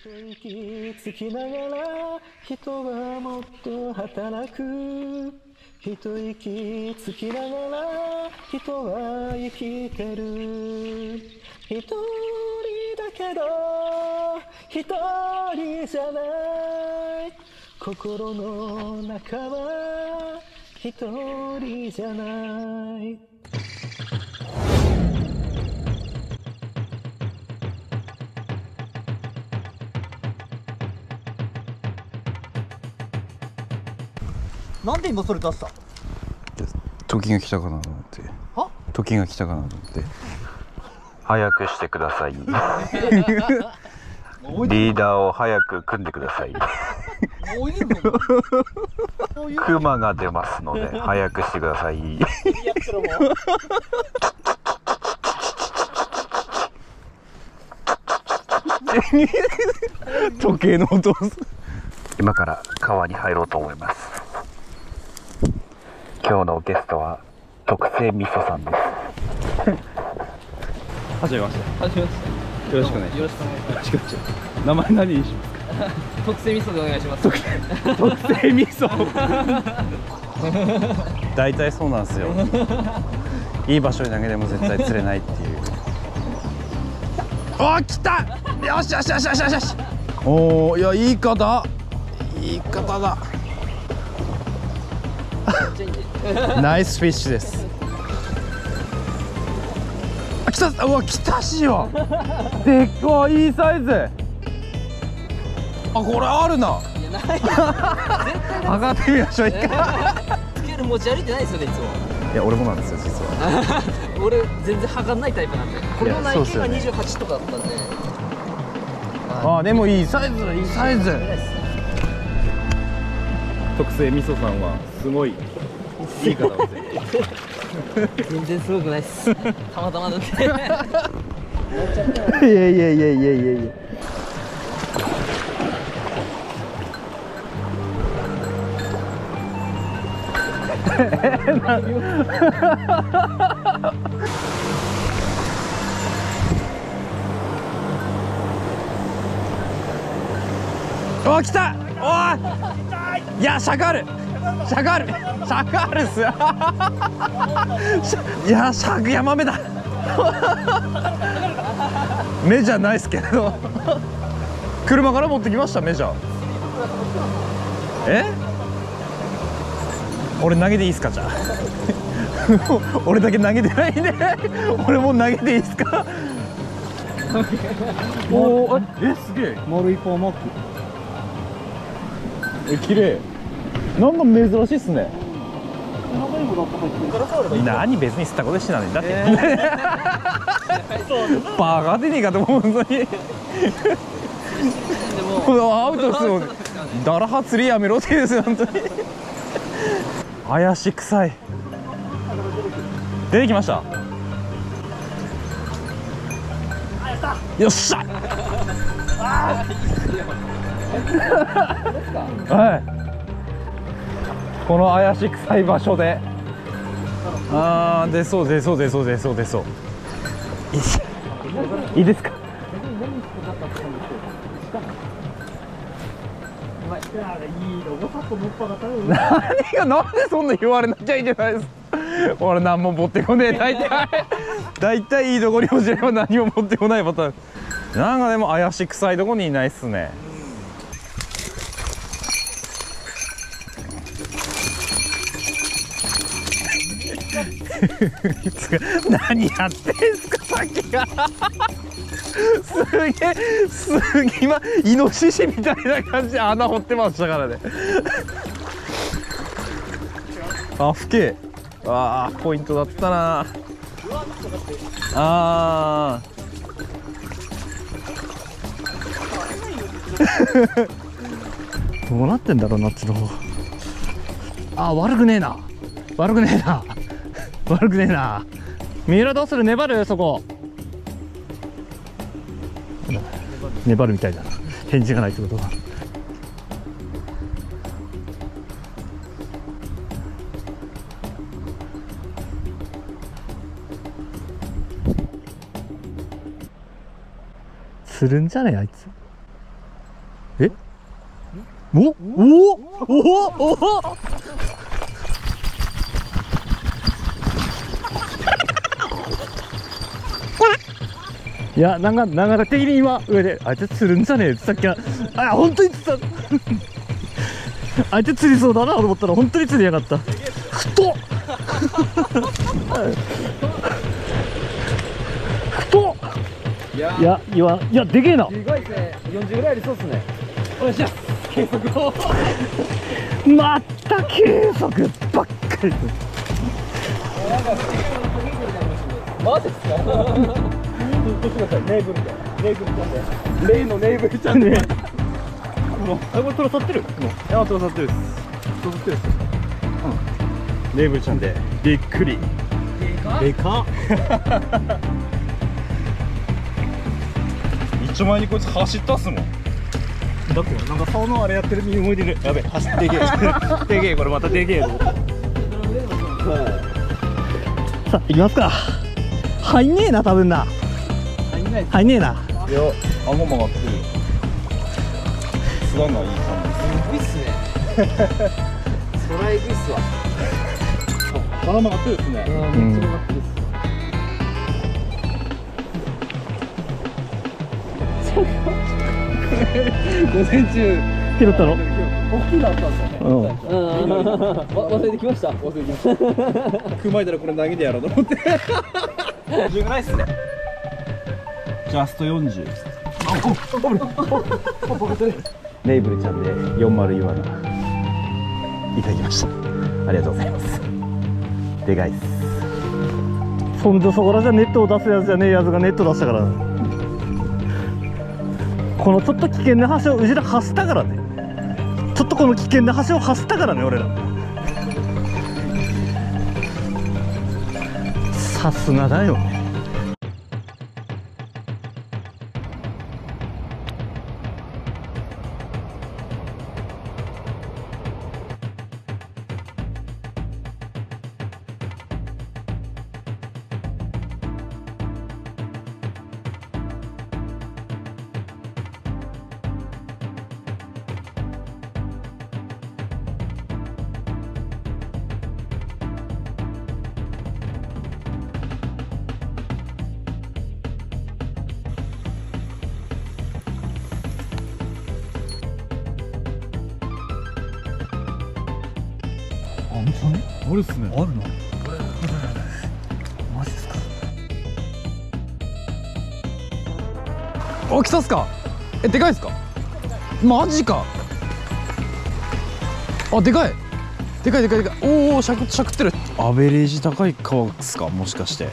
息つきながら人はもっと働く一息つきながら人は生きてる。一人だけど一人じゃない。心の中は一人じゃない。なんで今それ出した？時が来たかなと思って。は？時が来たかなと思って。早くしてください。リーダーを早く組んでください。クマが出ますので早くしてください。時計の音。今から川に入ろうと思います今日のゲストは特製味噌さんです。はじめまして。はじめまして。よろしくお願いしよろしくお願いしまます。名前何にしますす特製味噌でお願いします。特製味噌。大体そうなんですよ。いい場所に投げても絶対釣れないっていう。あ来た！よしよしよしよしよしよし。おおいやいい方。いい方だナイスフィッシュです。あ来たうわ来たしよ。でっかいいいサイズ。あこれあるな。測ってみましょう一回。つける持ち歩いてないですよねいつも。いや俺もなんですよ実は。俺全然測んないタイプなんで。これの内径がよね。28とかだったんで。あでもいいサイズいいサイズ。特製味噌さんはすごいいい方です全然すごくないっすたまたまだっていやいやいやいやいやいやお来たおいいやシャカールシャカールシャカールっす いやシャクヤマメだ。目じゃないですけど。車から持ってきましたメジャー。え？俺投げていいですかじゃあ？俺だけ投げてないんで。俺も投げていいですか？おおえ？すげえ。丸いパーマークえ綺麗なんか珍しいっすね。何別に吸ったことしてないんだって、バカでねえかと思う本当に。このアウトですよ。ダラハ釣りやめろって言うんですよ本当に。怪し臭い。出てきました。よっしゃ。はいこの怪し臭い場所で。あー出そう出そう出そう出そう出そう。い いいですか？何がなんでそんな言われなきゃいけないです？俺何も持ってこねえ。大体大体いいとこに落ちれば何も持ってこないパターン。なんかでも怪し臭いとこにいないっすね。何やってんすかさっきからすげえすげえ今イノシシみたいな感じで穴掘ってましたからね。あふけ。あーポイントだったな。あー。どうなってんだろうなっちの方。あー悪くねえな。悪くねえな。悪くねえな。三浦どうする？粘る？そこ。粘るみたいだ。な返事がないってことは。するんじゃねあいつ。え？おお？お？お？お？いや、なんか、流れ的に今、上で、あいつ釣るんじゃねえってさっきは、あ、本当に釣った。あいつ釣りそうだなと思ったら、本当に釣りやがった。太っ太っいや、いや、いや、でけえな。すごいですね40ぐらいありそうですねお願いします計測をまた計測ばっかり。マジですかネイブルちゃん。ネイブルちゃんで。例のネイブルちゃんで。あ、これトロさってる。いや、トロさってるです。トロさってるです。うん。ネイブルちゃんで。びっくり。でかっ。一丁前にこいつ走ったっすもんだってなんか顔のあれやってるに思い出るやべ走ってけえでけえこれまたでけえと思ってさあ行きますか入んねえな多分な入んないねえな。いや顎曲がってる。菅がいい感すごいっすね空エグいっ すわじ鼻曲がってるですねうん。めっちゃ曲がってるっす午前中拾ったの？大きいなったんですよね。うん。うん忘れてきました？忘れてきました。組まえたらこれ投げてやろうと思って。10ぐらいっすね。ジャスト40ネイブルちゃんで40イワナいただきましたありがとうございますでかいっすそんじょそこらじゃネットを出すやつじゃねえやつがネット出したからこのちょっと危険な橋をうちら走ったからねちょっとこの危険な橋を走ったからね俺らさすがだよねあるっすね。あるなマジっすか？お来たっすか？えでかいっすか？マジか。あでかい。でかいでかいでかい。おーおーしゃくしゃくってる。アベレージ高い川っすか？もしかして。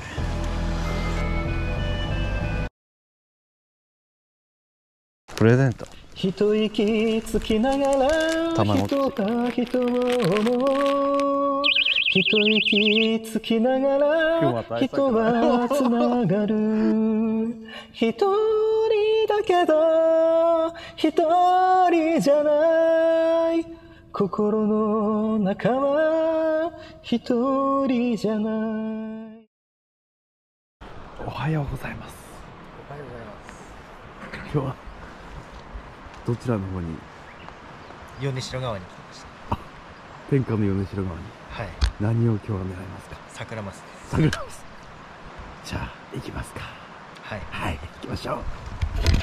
プレゼント一息つきながら卵人が人を思う。一息つきながら人はつながる。一人だけど一人じゃない。心の中は一人じゃない。おはようございます。今日はどちらの方に？米代川に来ました。天下の米代川に。はい。何を今日は狙いますか？桜マスです。桜ですじゃあ行きますか。はい。はい行きましょう